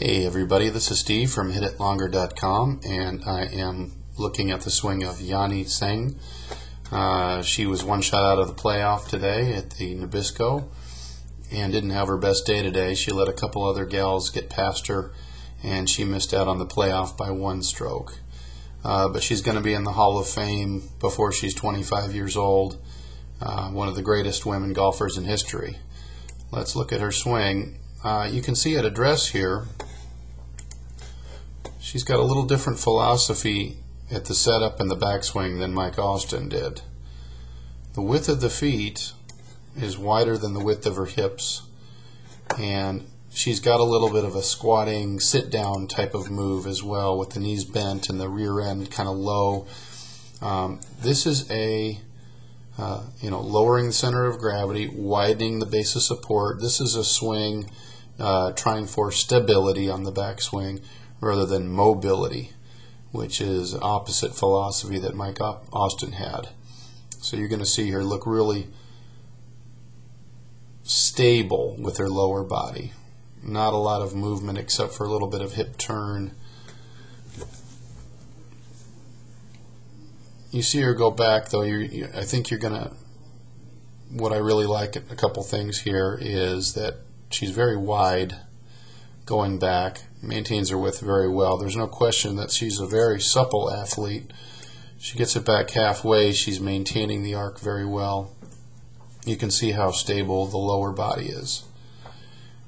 Hey everybody, this is Steve from HitItLonger.com and I am looking at the swing of Yani Tseng. Uh, she was one shot out of the playoff today at the Nabisco and didn't have her best day today. She let a couple other gals get past her and she missed out on the playoff by one stroke. Uh, but she's going to be in the Hall of Fame before she's 25 years old. Uh, one of the greatest women golfers in history. Let's look at her swing. Uh, you can see at address here She's got a little different philosophy at the setup and the backswing than Mike Austin did. The width of the feet is wider than the width of her hips, and she's got a little bit of a squatting, sit down type of move as well, with the knees bent and the rear end kind of low. Um, this is a uh, you know lowering the center of gravity, widening the base of support. This is a swing uh, trying for stability on the backswing rather than mobility, which is opposite philosophy that Mike Austin had. So you're going to see her look really stable with her lower body. Not a lot of movement except for a little bit of hip turn. You see her go back though. You, I think you're going to. What I really like a couple things here is that she's very wide going back, maintains her width very well. There's no question that she's a very supple athlete. She gets it back halfway. She's maintaining the arc very well. You can see how stable the lower body is.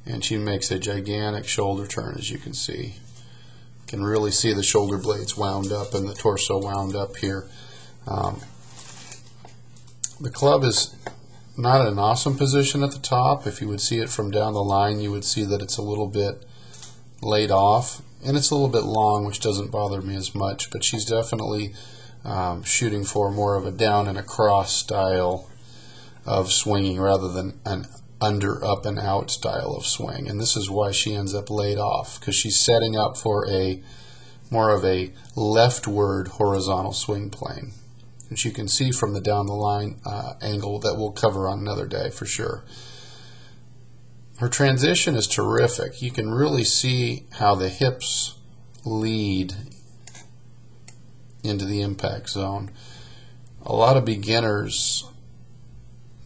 And she makes a gigantic shoulder turn, as you can see. You can really see the shoulder blades wound up and the torso wound up here. Um, the club is not an awesome position at the top. If you would see it from down the line, you would see that it's a little bit laid off, and it's a little bit long, which doesn't bother me as much. But she's definitely um, shooting for more of a down and across style of swinging rather than an under, up, and out style of swing. And this is why she ends up laid off because she's setting up for a more of a leftward horizontal swing plane. Which you can see from the down the line uh, angle that we'll cover on another day for sure. Her transition is terrific. You can really see how the hips lead into the impact zone. A lot of beginners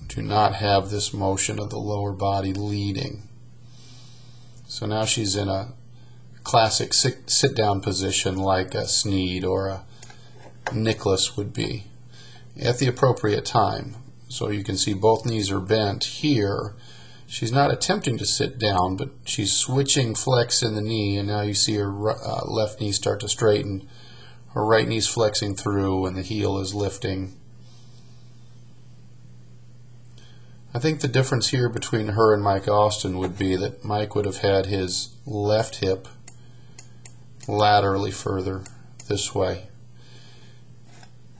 do not have this motion of the lower body leading. So now she's in a classic sit, sit down position like a Snead or a Nicklaus would be at the appropriate time. So you can see both knees are bent here She's not attempting to sit down, but she's switching flex in the knee, and now you see her uh, left knee start to straighten. Her right knee's flexing through, and the heel is lifting. I think the difference here between her and Mike Austin would be that Mike would have had his left hip laterally further this way.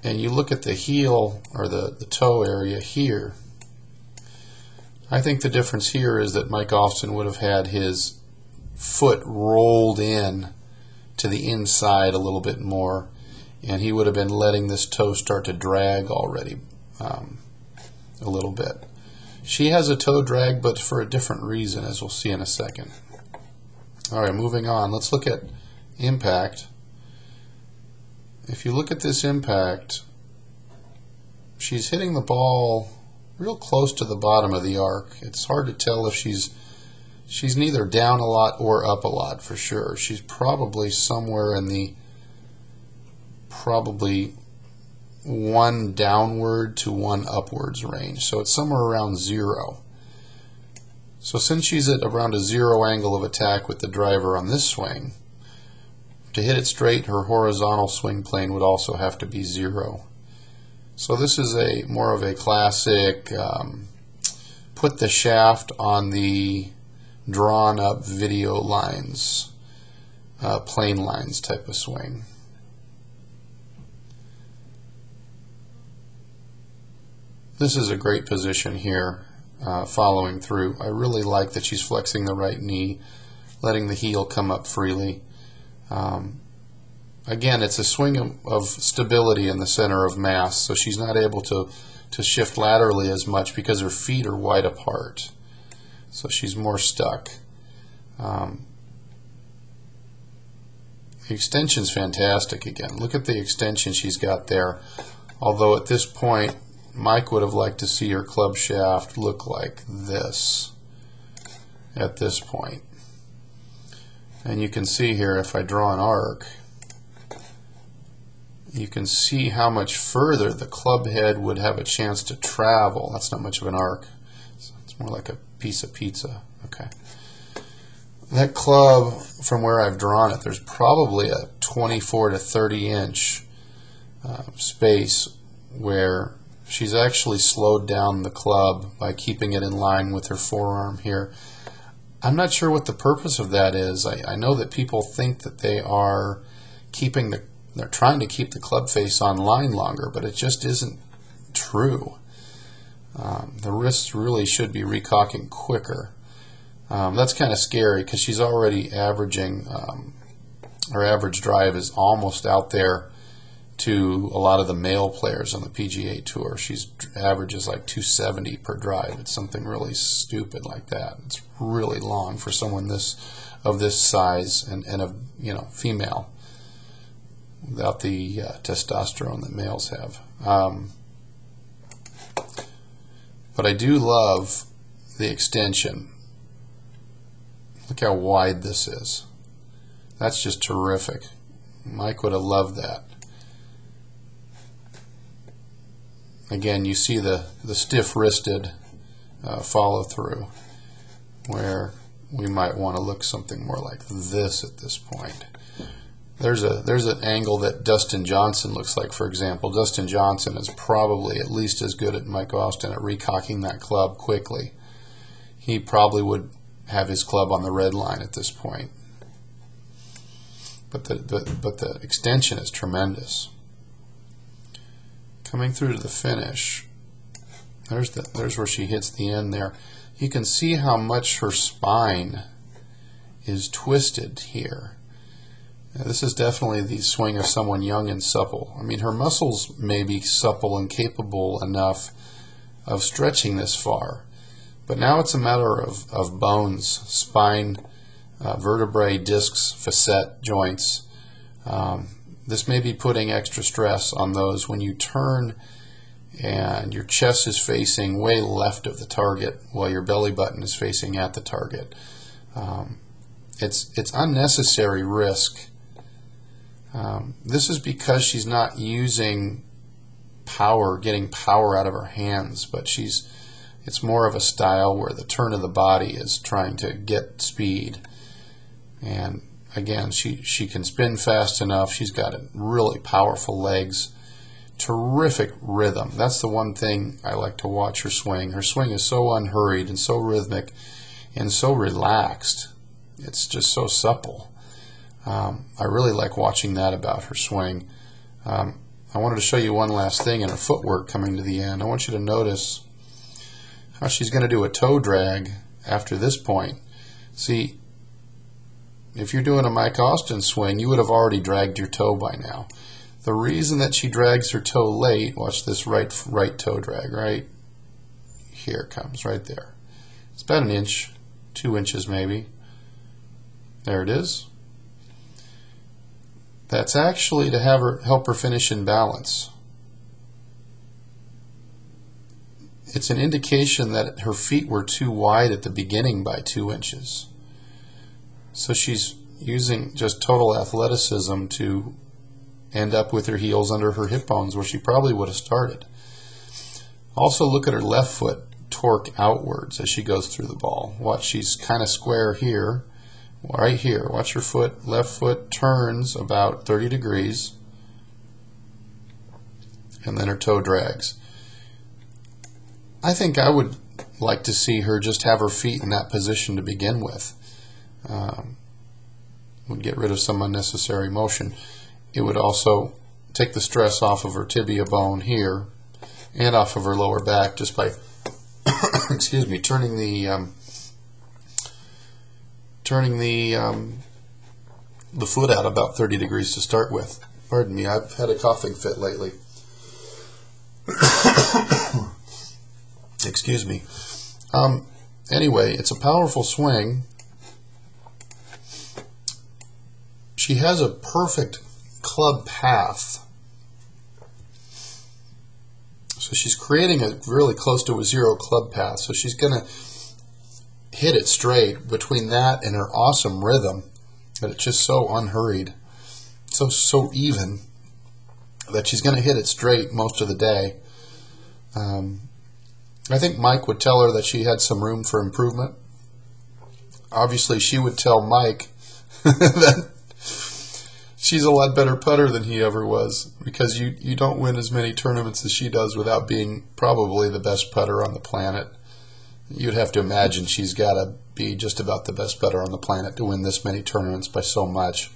And you look at the heel or the, the toe area here I think the difference here is that Mike Austin would have had his foot rolled in to the inside a little bit more, and he would have been letting this toe start to drag already um, a little bit. She has a toe drag, but for a different reason, as we'll see in a second. All right, moving on. Let's look at impact. If you look at this impact, she's hitting the ball real close to the bottom of the arc. It's hard to tell if she's she's neither down a lot or up a lot for sure. She's probably somewhere in the probably one downward to one upwards range. So it's somewhere around zero. So since she's at around a zero angle of attack with the driver on this swing, to hit it straight, her horizontal swing plane would also have to be zero. So this is a more of a classic um, put the shaft on the drawn up video lines, uh, plane lines type of swing. This is a great position here, uh, following through. I really like that she's flexing the right knee, letting the heel come up freely. Um, again, it's a swing of, stability in the center of mass, so she's not able to, to shift laterally as much because her feet are wide apart. So she's more stuck. Um, The extension's fantastic again. Look at the extension she's got there. Although at this point, Mike would have liked to see her club shaft look like this at this point. And you can see here, if I draw an arc, you can see how much further the club head would have a chance to travel. That's not much of an arc. It's more like a piece of pizza. Okay. That club, from where I've drawn it, there's probably a 24 to 30 inch uh, space where she's actually slowed down the club by keeping it in line with her forearm here. I'm not sure what the purpose of that is. I, I know that people think that they are keeping the they're trying to keep the club face on line longer, but it just isn't true. Um, the wrists really should be recocking quicker. Um, that's kind of scary because she's already averaging, um, her average drive is almost out there to a lot of the male players on the PGA Tour. She's averages like 270 per drive. It's something really stupid like that. It's really long for someone this of this size and, and of you know female without the uh, testosterone that males have. Um, but I do love the extension. Look how wide this is. That's just terrific. Mike would have loved that. Again, you see the, the stiff-wristed uh, follow-through where we might want to look something more like this at this point. There's a there's an angle that Dustin Johnson looks like, for example. Dustin Johnson is probably at least as good at Mike Austin at recocking that club quickly. He probably would have his club on the red line at this point. But the, the but the extension is tremendous. Coming through to the finish, there's the there's where she hits the end there. You can see how much her spine is twisted here this is definitely the swing of someone young and supple. I mean, her muscles may be supple and capable enough of stretching this far, but now it's a matter of, of bones, spine, uh, vertebrae, discs, facet, joints. Um, this may be putting extra stress on those when you turn and your chest is facing way left of the target while your belly button is facing at the target. Um, it's it's unnecessary risk um, this is because she's not using power, getting power out of her hands, but she's it's more of a style where the turn of the body is trying to get speed. And again, she, she can spin fast enough. She's got really powerful legs, terrific rhythm. That's the one thing I like to watch her swing. Her swing is so unhurried and so rhythmic and so relaxed. It's just so supple. Um, I really like watching that about her swing. Um, I wanted to show you one last thing in her footwork coming to the end. I want you to notice how she's going to do a toe drag after this point. See, if you're doing a Mike Austin swing, you would have already dragged your toe by now. The reason that she drags her toe late, watch this right right toe drag, right? Here comes, right there. It's about an inch, two inches maybe. There it is. That's actually to have her help her finish in balance. It's an indication that her feet were too wide at the beginning by two inches. So she's using just total athleticism to end up with her heels under her hip bones where she probably would have started. Also look at her left foot torque outwards as she goes through the ball. Watch, she's kind of square here right here. Watch your foot. Left foot turns about 30 degrees. And then her toe drags. I think I would like to see her just have her feet in that position to begin with. Um, would get rid of some unnecessary motion. It would also take the stress off of her tibia bone here and off of her lower back just by, excuse me, turning the um, turning the um, the foot out about 30 degrees to start with. Pardon me, I've had a coughing fit lately. Excuse me. Um, anyway, it's a powerful swing. she has a perfect club path. So she's creating a really close to a zero club path. So she's going to hit it straight between that and her awesome rhythm that it's just so unhurried, so so even that she's going to hit it straight most of the day. Um, I think Mike would tell her that she had some room for improvement. Obviously, she would tell Mike that she's a lot better putter than he ever was because you, you don't win as many tournaments as she does without being probably the best putter on the planet. You'd have to imagine she's got to be just about the best putter on the planet to win this many tournaments by so much.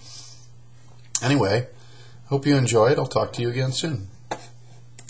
Anyway, hope you enjoyed. I'll talk to you again soon.